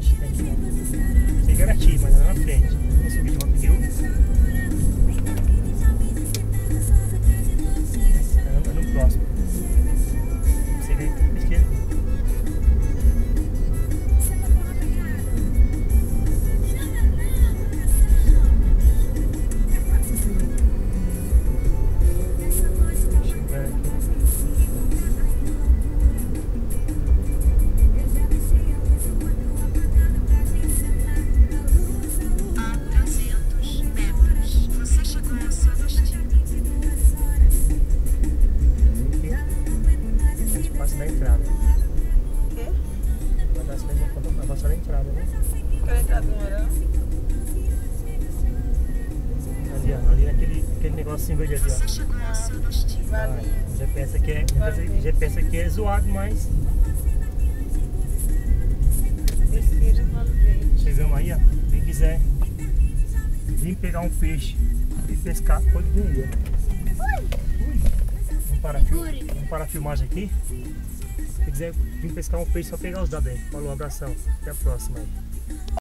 frente, era ti, mas era na frente. Vamos subir de Rock Hill. Da entrada. O quê? Vai dar sinal quando vai passar da entrada, né? Quero entrar do Morão. Ali, ó, ali naquele aquele negocinho verde ali, ó. pensa que é, já pensa, que é zoado, mas Pesqueira do Vale Verde. chegamos aí, ó. Quem quiser vir pegar um peixe e pescar, pode vir aí, ó. Vamos parar a filmagem aqui. Se quiser vir pescar um peixe, só pegar os dados aí. Falou, abração. Até a próxima.